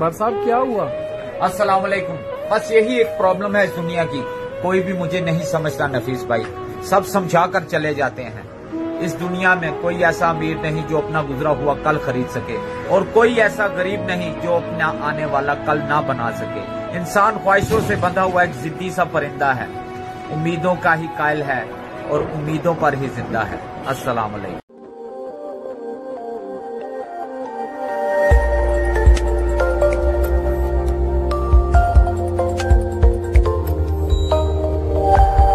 भाई साहब, क्या हुआ? अस्सलाम वालेकुम बस यही एक प्रॉब्लम है इस दुनिया की। कोई भी मुझे नहीं समझता नफीस भाई। सब समझा कर चले जाते हैं। इस दुनिया में कोई ऐसा अमीर नहीं जो अपना गुजरा हुआ कल खरीद सके और कोई ऐसा गरीब नहीं जो अपना आने वाला कल ना बना सके। इंसान ख्वाहिशों से बंधा हुआ एक जिद्दी सा परिंदा है। उम्मीदों का ही कायल है और उम्मीदों पर ही ज़िंदा है। अस्सलाम